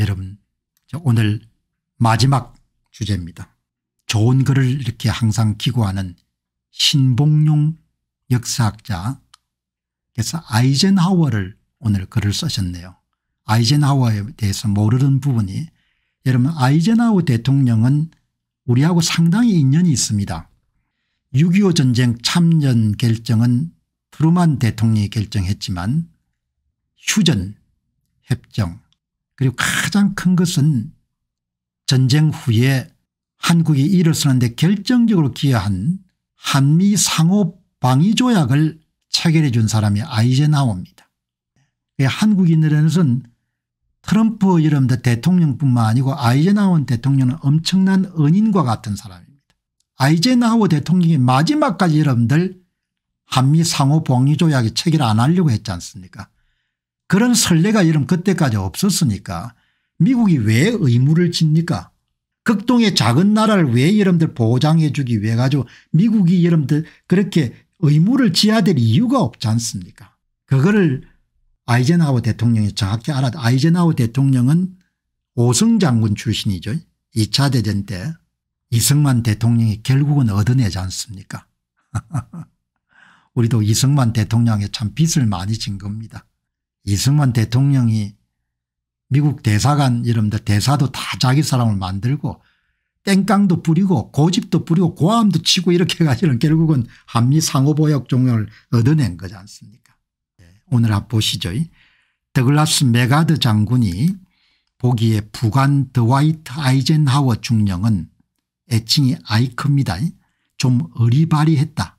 여러분 오늘 마지막 주제입니다. 좋은 글을 이렇게 항상 기고하는 신봉용 역사학자 그래서 아이젠하워를 오늘 글을 쓰셨네요. 아이젠하워에 대해서 모르는 부분이 여러분 아이젠하워 대통령은 우리하고 상당히 인연이 있습니다. 6.25 전쟁 참전 결정은 트루만 대통령이 결정했지만 휴전 협정 그리고 가장 큰 것은 전쟁 후에 한국이 일어서는 데 결정적으로 기여한 한미 상호 방위 조약을 체결해 준 사람이 아이젠하워입니다. 한국인들에서는 트럼프 여러분들 대통령뿐만 아니고 아이젠하워 대통령은 엄청난 은인과 같은 사람입니다. 아이젠하워 대통령이 마지막까지 여러분들 한미 상호 방위 조약에 체결 안 하려고 했지 않습니까 그런 선례가 여러분 그때까지 없었으니까 미국이 왜 의무를 짓니까 극동의 작은 나라를 왜 여러분들 보장해 주기 위해 가지고 미국이 여러분들 그렇게 의무를 지어야 될 이유가 없지 않습니까 그거를 아이젠하워 대통령이 정확히 알아 아이젠하워 대통령은 오성 장군 출신이죠. 2차 대전 때 이승만 대통령이 결국은 얻어내지 않습니까 우리도 이승만 대통령에 참 빚을 많이 진 겁니다. 이승만 대통령이 미국 대사관 여러분들 대사도 다 자기 사람을 만들고 땡깡도 뿌리고 고집도 뿌리고 고함도 치고 이렇게 해가지고 결국은 한미 상호방위 조약을 얻어낸 거지 않습니까 네, 오늘 한번 보시죠. 더글라스 맥아더 장군이 보기에 북한 드와이트 아이젠하워 중령은 애칭이 아이크입니다. 좀 어리바리했다.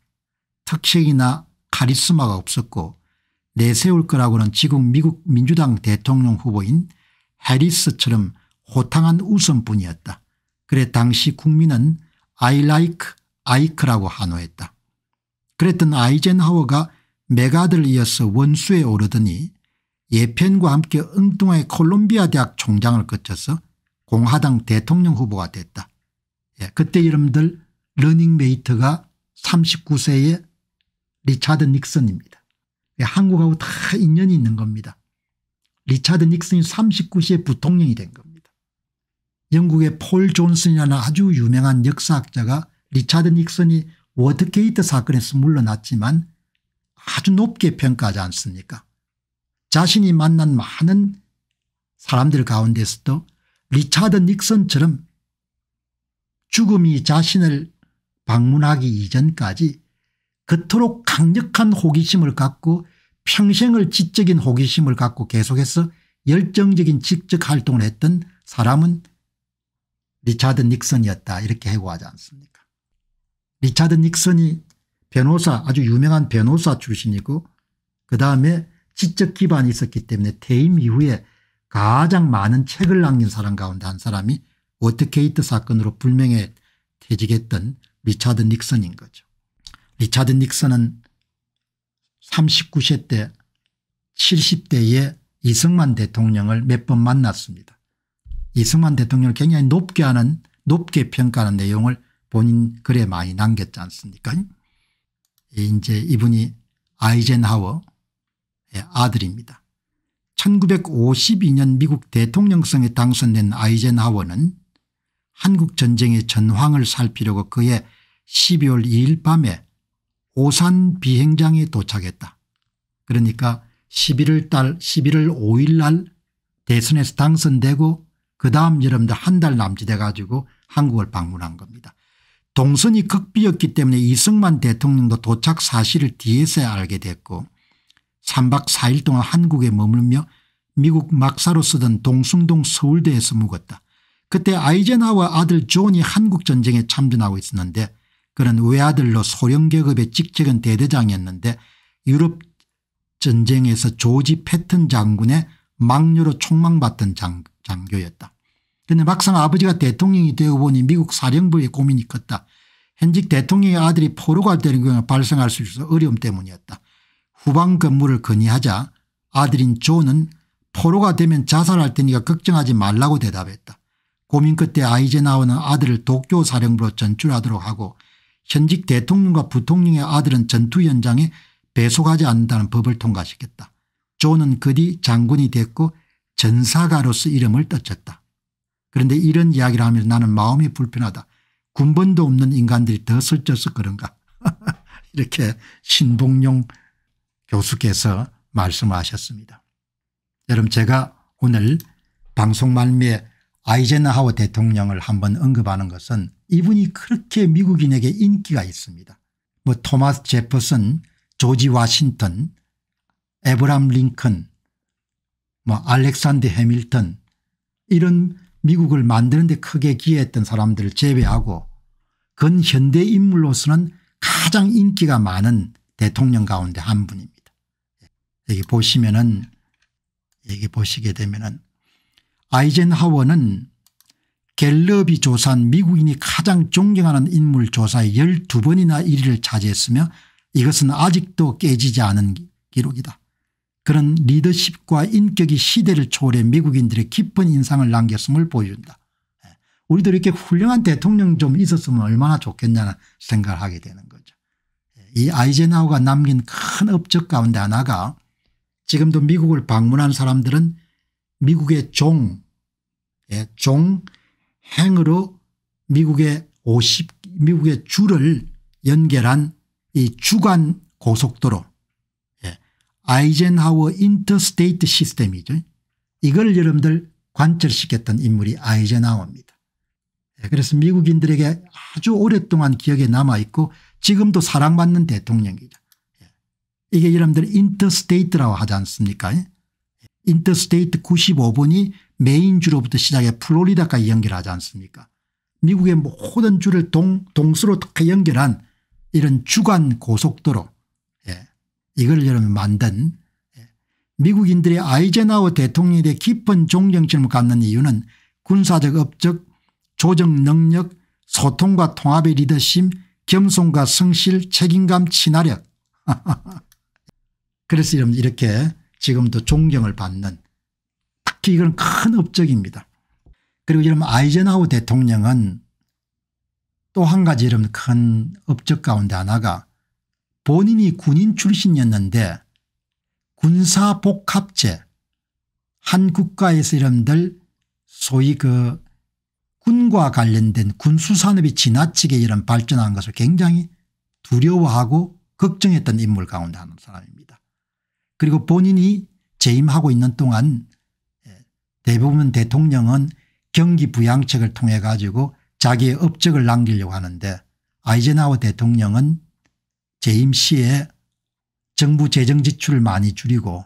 특색이나 카리스마가 없었고 내세울 거라고는 지금 미국 민주당 대통령 후보인 해리스처럼 호탕한 웃음뿐이었다. 그래 당시 국민은 I like 아이크라고 한호했다. 그랬던 아이젠하워가 메가드를 이어서 원수에 오르더니 예편과 함께 엉뚱하게 콜롬비아 대학 총장을 거쳐서 공화당 대통령 후보가 됐다. 예, 그때 여러분들 러닝메이트가 39세의 리차드 닉슨입니다. 예, 한국하고 다 인연이 있는 겁니다. 리차드 닉슨이 39세에 부통령이 된 겁니다. 영국의 폴 존슨이라는 아주 유명한 역사학자가 리차드 닉슨이 워터게이트 사건에서 물러났지만 아주 높게 평가하지 않습니까 자신이 만난 많은 사람들 가운데서도 리차드 닉슨처럼 죽음이 자신을 방문하기 이전까지 그토록 강력한 호기심을 갖고 평생을 지적인 호기심을 갖고 계속해서 열정적인 지적 활동을 했던 사람은 리차드 닉슨이었다 이렇게 회고하지 않습니까 리차드 닉슨이 변호사 아주 유명한 변호사 출신이고 그다음에 지적 기반이 있었기 때문에 퇴임 이후에 가장 많은 책을 남긴 사람 가운데 한 사람이 워터게이트 사건으로 불명예 퇴직했던 리차드 닉슨인 거죠. 리차드 닉슨은 39세 때 70대에 이승만 대통령을 몇 번 만났습니다. 이승만 대통령을 굉장히 높게 하는 높게 평가하는 내용을 본인 글에 많이 남겼지 않습니까 이제 이분이 아이젠하워 아들입니다. 1952년 미국 대통령성에 당선된 아이젠하워는 한국전쟁의 전황을 살피려고 그해 12월 2일 밤에 오산 비행장에 도착했다. 그러니까 11월 달 11월 5일 날 대선에서 당선되고 그 다음 여러분들 한 달 남짓 해 가지고 한국을 방문한 겁니다. 동선이 극비였기 때문에 이승만 대통령도 도착 사실을 뒤에서야 알게 됐고 3박 4일 동안 한국에 머물며 미군 막사로 쓰던 동숭동 서울대에서 묵었다. 그때 아이젠하워 아들 존이 한국전쟁에 참전하고 있었는데 그는 외아들로 소령 계급의 직책은 대대장이었는데 유럽 전쟁에서 조지 패튼 장군의 막류로 총망받던 장, 장교였다. 그런데 막상 아버지가 대통령이 되어 보니 미국 사령부의 고민이 컸다. 현직 대통령의 아들이 포로 갈 때는 경우 발생할 수 있어 어려움 때문이었다. 후방 근무를 건의하자 아들인 조는 포로가 되면 자살할 테니까 걱정하지 말라고 대답했다. 고민 끝에 아이젠하워는 아들을 도쿄 사령부로 전출하도록 하고 현직 대통령과 부통령의 아들은 전투 현장에 배속하지 않는다는 법을 통과시켰다. 조는 그뒤 장군이 됐고 전사가로서 이름을 떴쳤다. 그런데 이런 이야기를 하면 나는 마음이 불편하다. 군번도 없는 인간들이 더 설져서 그런가 이렇게 신봉용 교수께서 말씀하셨습니다. 여러분 제가 오늘 방송 말미에 아이젠하워 대통령을 한번 언급하는 것은 이분이 그렇게 미국인에게 인기가 있습니다. 뭐 토마스 제퍼슨 조지 와싱턴 에브람 링컨 뭐 알렉산더 해밀턴 이런 미국을 만드는 데 크게 기여했던 사람들을 제외하고 근현대 인물로서는 가장 인기가 많은 대통령 가운데 한 분입니다. 여기 보시면은 여기 보시게 되면은 아이젠하워는 갤럽이 조사한 미국인이 가장 존경하는 인물 조사에 12번이나 1위를 차지했으며 이것은 아직도 깨지지 않은 기록이다. 그런 리더십과 인격이 시대를 초월해 미국인들의 깊은 인상을 남겼음을 보여준다. 예. 우리도 이렇게 훌륭한 대통령 좀 있었으면 얼마나 좋겠냐는 생각을 하게 되는 거죠. 예. 이 아이젠하워가 남긴 큰 업적 가운데 하나가 지금도 미국을 방문한 사람들은 미국의 종, 예, 종 행으로 미국의 50 미국의 주를 연결한 이 주간 고속도로 예, 아이젠하워 인터스테이트 시스템이죠. 이걸 여러분들 관철시켰던 인물이 아이젠하워입니다. 예, 그래서 미국인들에게 아주 오랫동안 기억에 남아있고 지금도 사랑받는 대통령이죠. 예, 이게 여러분들 인터스테이트라고 하지 않습니까 인터스테이트 95번이 메인주로부터 시작해 플로리다까지 연결하지 않습니까 미국의 모든 주를 동, 동수로 연결한 이런 주간 고속도로 예. 이걸 여러분 만든 예. 미국인들의 아이젠하워 대통령에 대해 깊은 존경심을 갖는 이유는 군사적 업적 조정 능력 소통과 통합의 리더십 겸손과 성실 책임감 친화력 그래서 이렇게 지금도 존경을 받는 특히 이건 큰 업적입니다. 그리고 여러분 아이젠하워 대통령은 또 한 가지 여러분 큰 업적 가운데 하나가 본인이 군인 출신이었는데 군사복합제 한 국가에서 여러분들 소위 그 군과 관련된 군수산업이 지나치게 이런 발전한 것을 굉장히 두려워하고 걱정했던 인물 가운데 한 사람입니다. 그리고 본인이 재임하고 있는 동안 예, 대부분 대통령은 경기 부양책을 통해 가지고 자기의 업적을 남기려고 하는데 아이젠하워 대통령은 재임 시에 정부 재정 지출을 많이 줄이고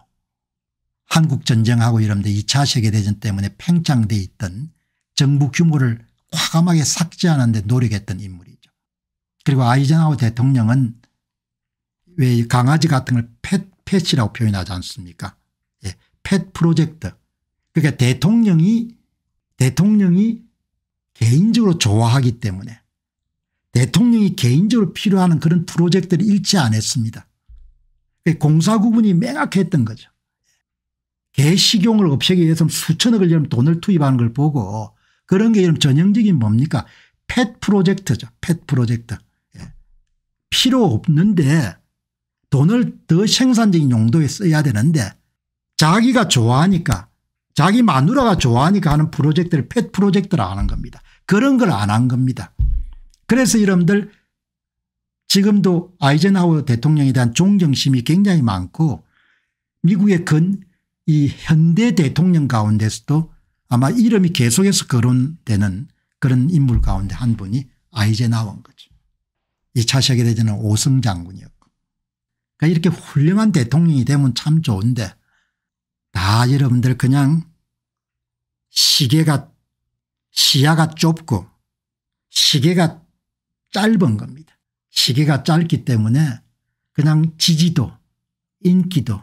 한국 전쟁하고 이런 데 2차 세계대전 때문에 팽창돼 있던 정부 규모를 과감하게 삭제하는 데 노력했던 인물이죠. 그리고 아이젠하워 대통령은 왜 강아지 같은 걸 펫, 펫이라고 표현하지 않습니까 예, 펫 프로젝트 그러니까 대통령이 대통령이 개인적으로 좋아하기 때문에 대통령이 개인적으로 필요하는 그런 프로젝트를 잃지 않았습니다. 공사 구분이 명확했던 거죠. 개 식용을 없애기 위해서 수천억을 돈을 투입하는 걸 보고 그런 게 전형적인 뭡니까 펫 프로젝트죠. 펫 프로젝트. 예. 필요 없는데 돈을 더 생산적인 용도에 써야 되는데 자기가 좋아하니까 자기 마누라가 좋아하니까 하는 프로젝트를 펫 프로젝트를 하는 겁니다. 그런 걸 안 한 겁니다. 그래서 여러분들 지금도 아이젠하워 대통령에 대한 존경심이 굉장히 많고 미국의 근 이 현대 대통령 가운데서도 아마 이름이 계속해서 거론되는 그런 인물 가운데 한 분이 아이젠하워인 거죠. 2차 세계대전은 오성 장군이었고 그러니까 이렇게 훌륭한 대통령이 되면 참 좋은데 다 여러분들 그냥 시계가 시야가 좁고 시계가 짧은 겁니다. 시계가 짧기 때문에 그냥 지지도 인기도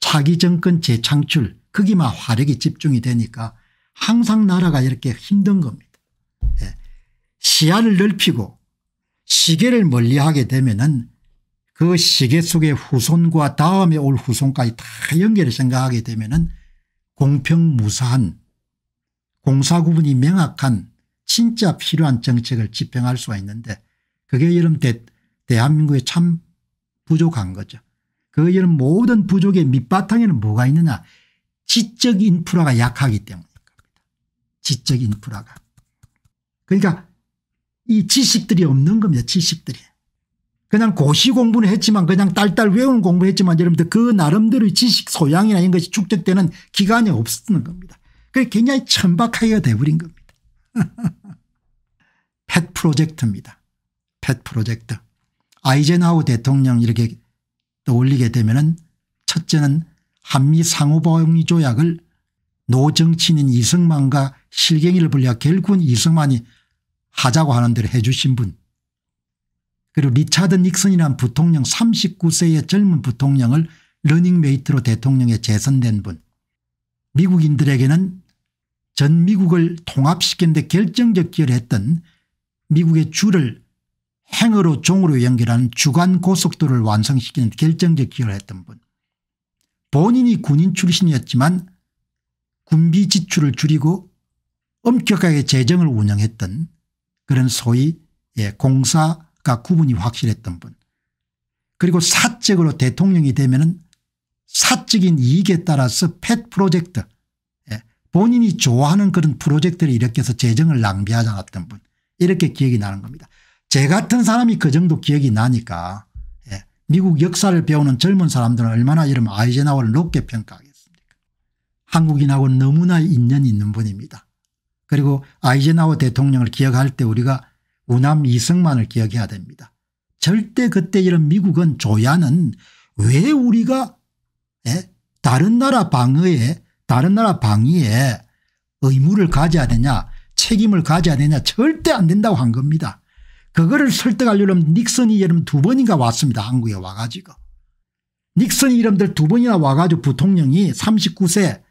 차기 정권 재창출 거기만 화력이 집중이 되니까 항상 나라가 이렇게 힘든 겁니다. 예. 시야를 넓히고 시계를 멀리하게 되면 은 그 시계 속의 후손과 다음에 올 후손까지 다 연결을 생각하게 되면 은 공평무사한 공사구분이 명확한 진짜 필요한 정책을 집행할 수가 있는데 그게 여러분 대, 대한민국에 참 부족한 거죠. 그 여러분 모든 부족의 밑바탕에는 뭐가 있느냐 지적 인프라가 약하기 때문입니다. 지적 인프라가. 그러니까 이 지식들이 없는 겁니다. 지식들이. 그냥 고시 공부는 했지만 그냥 딸딸 외우는 공부를 했지만 여러분들 그 나름대로의 지식 소양이나 이런 것이 축적되는 기간이 없었는 겁니다. 그게 굉장히 천박하게 돼버린 겁니다. pet project입니다. pet project. 아이젠하워 대통령 이렇게 떠올리게 되면 첫째는 한미 상호방위 조약을 노정치인 이승만과 실갱이를 벌여 결국은 이승만이 하자고 하는 대로 해 주신 분 그리고 리차드 닉슨이라는 부통령 39세의 젊은 부통령을 러닝메이트로 대통령에 재선된 분. 미국인들에게는 전 미국을 통합시키는 데 결정적 기여를 했던 미국의 주를 행으로 종으로 연결하는 주간 고속도로를 완성시키는 결정적 기여를 했던 분. 본인이 군인 출신이었지만 군비 지출을 줄이고 엄격하게 재정을 운영했던 그런 소위 예, 공사 가 구분이 확실했던 분 그리고 사적으로 대통령이 되면 사적인 이익에 따라서 펫 프로젝트 예, 본인이 좋아하는 그런 프로젝트를 일으켜서 재정을 낭비하지 않았던 분 이렇게 기억이 나는 겁니다. 제 같은 사람이 그 정도 기억이 나니까 예, 미국 역사를 배우는 젊은 사람들은 얼마나 이런 아이젠하워를 높게 평가하겠습니까 한국인하고 너무나 인연이 있는 분입니다. 그리고 아이젠하워 대통령을 기억할 때 우리가 우남 이승만을 기억해야 됩니다. 절대 그때 이런 미국은 조야는 왜 우리가 예? 다른 나라 방어에 다른 나라 방위에 의무를 가져야 되냐 책임을 가져야 되냐 절대 안 된다고 한 겁니다. 그거를 설득하려면 닉슨이 여러분 두 번인가 왔습니다. 한국에 와가지고. 닉슨이 여러분들 두 번이나 와가지고 부통령이 39세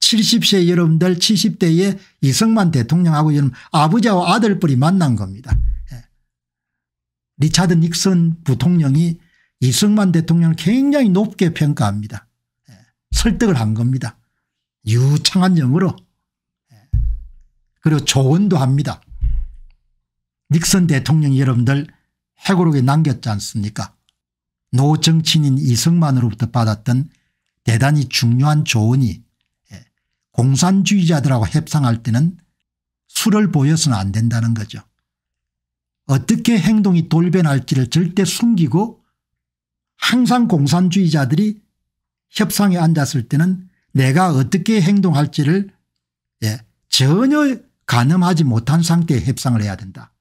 70세 여러분들 70대에 이승만 대통령하고 여러분 아버지와 아들뻘이 만난 겁니다. 예. 리차드 닉슨 부통령이 이승만 대통령을 굉장히 높게 평가합니다. 예. 설득을 한 겁니다. 유창한 영어로. 예. 그리고 조언도 합니다. 닉슨 대통령이 여러분들 회고록에 남겼지 않습니까 노 정치인인 이승만으로부터 받았던 대단히 중요한 조언이 예, 공산주의자들하고 협상할 때는 술을 보여서는 안 된다는 거죠. 어떻게 행동이 돌변할지를 절대 숨기고 항상 공산주의자들이 협상에 앉았을 때는 내가 어떻게 행동할지를 예, 전혀 가늠하지 못한 상태의 협상을 해야 된다.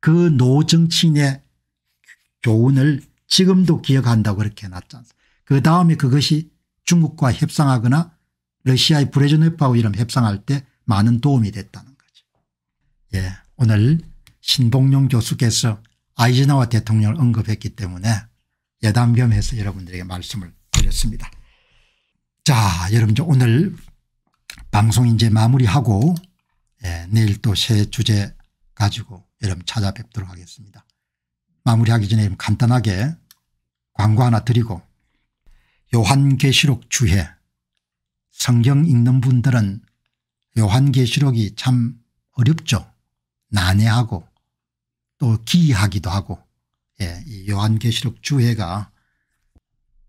그 노정치인의 교훈을 지금도 기억한다고 그렇게 해놨지 않습니까 그 다음에 그것이 중국과 협상하거나 러시아의 브레즈네프하고 이런 협상할 때 많은 도움이 됐다는 거죠. 예, 오늘 신봉용 교수께서 아이즈나와 대통령을 언급했기 때문에 예담 겸해서 여러분들에게 말씀을 드렸습니다. 자 여러분 오늘 방송 이제 마무리하고 예, 내일 또 새 주제 가지고 여러분 찾아뵙도록 하겠습니다. 마무리하기 전에 간단하게 광고 하나 드리고 요한계시록 주해 성경 읽는 분들은 요한계시록이 참 어렵죠. 난해하고 또 기이하기도 하고 예, 이 요한계시록 주해가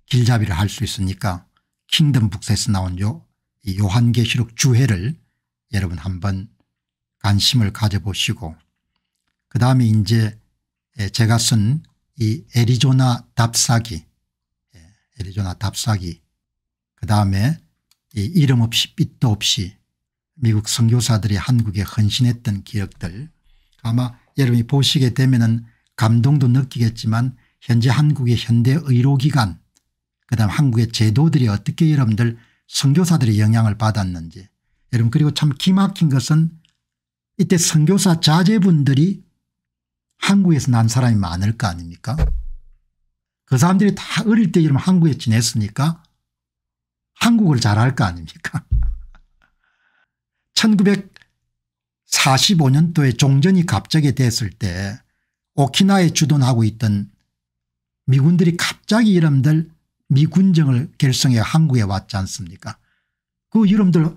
길잡이를 할 수 있으니까 킹덤 북스에서 나온 요, 이 요한계시록 주해를 여러분 한번 관심을 가져보시고 그 다음에 이제 제가 쓴 이 애리조나 답사기 애리조나 답사기 그 다음에 이 이름 없이 빛도 없이 미국 선교사들이 한국에 헌신했던 기억들. 아마 여러분이 보시게 되면 감동도 느끼겠지만 현재 한국의 현대 의료기관 그다음 한국의 제도들이 어떻게 여러분들 선교사들의 영향을 받았는지. 여러분 그리고 참 기막힌 것은 이때 선교사 자제분들이 한국에서 난 사람이 많을 거 아닙니까? 그 사람들이 다 어릴 때 이러면 한국에 지냈으니까 한국을 잘할 거 아닙니까 1945년도에 종전이 갑자기 됐을 때 오키나에 주둔하고 있던 미군들이 갑자기 여러분들 미군정을 결성해 한국에 왔지 않습니까 그 여러분들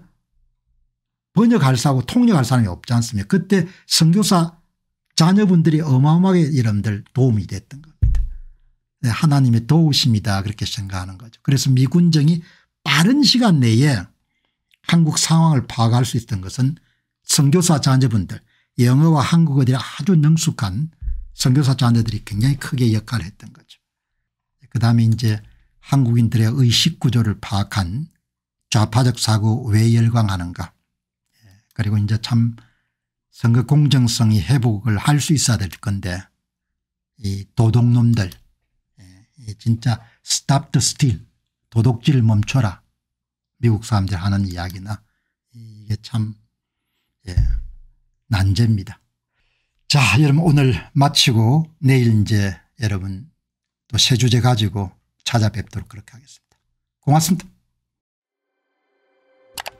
번역할 사고 통역할 사람이 없지 않습니까 그때 선교사 자녀분들이 어마어마하게 여러분들 도움이 됐던 겁니다. 네, 하나님의 도우심이다 그렇게 생각하는 거죠. 그래서 미군정이 빠른 시간 내에 한국 상황을 파악할 수 있었던 것은 선교사 자녀분들 영어와 한국어들이 아주 능숙한 선교사 자녀들이 굉장히 크게 역할을 했던 거죠. 그다음에 이제 한국인들의 의식 구조를 파악한 좌파적 사고 왜 열광하는가 예, 그리고 이제 참 선거 공정성이 회복을 할 수 있어야 될 건데 이 도둑놈들 예, 진짜 stop the 도둑질 멈춰라 미국 사람들 하는 이야기나 이게 참 예, 난제입니다. 자 여러분 오늘 마치고 내일 이제 여러분 또 새 주제 가지고 찾아뵙도록 그렇게 하겠습니다. 고맙습니다.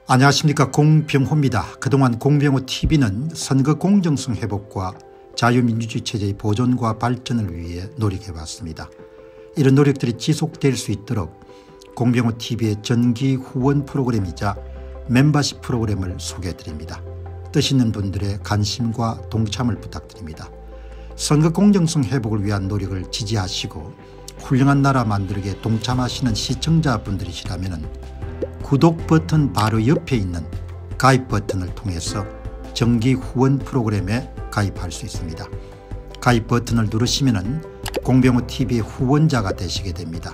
안녕하십니까 공병호입니다. 그동안 공병호 tv는 선거 공정성 회복과 자유민주주의 체제의 보존과 발전을 위해 노력해왔습니다. 이런 노력들이 지속될 수 있도록 공병호 tv의 전기 후원 프로그램이자 멤버십 프로그램을 소개해드립니다. 뜻 있는 분들의 관심과 동참을 부탁드립니다. 선거 공정성 회복을 위한 노력을 지지하시고 훌륭한 나라 만들기에 동참하시는 시청자분들이시라면 구독 버튼 바로 옆에 있는 가입 버튼을 통해서 정기 후원 프로그램에 가입할 수 있습니다. 가입 버튼을 누르시면 공병호TV의 후원자가 되시게 됩니다.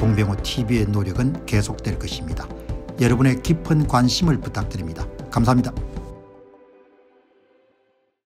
공병호 TV의 노력은 계속될 것입니다. 여러분의 깊은 관심을 부탁드립니다. 감사합니다.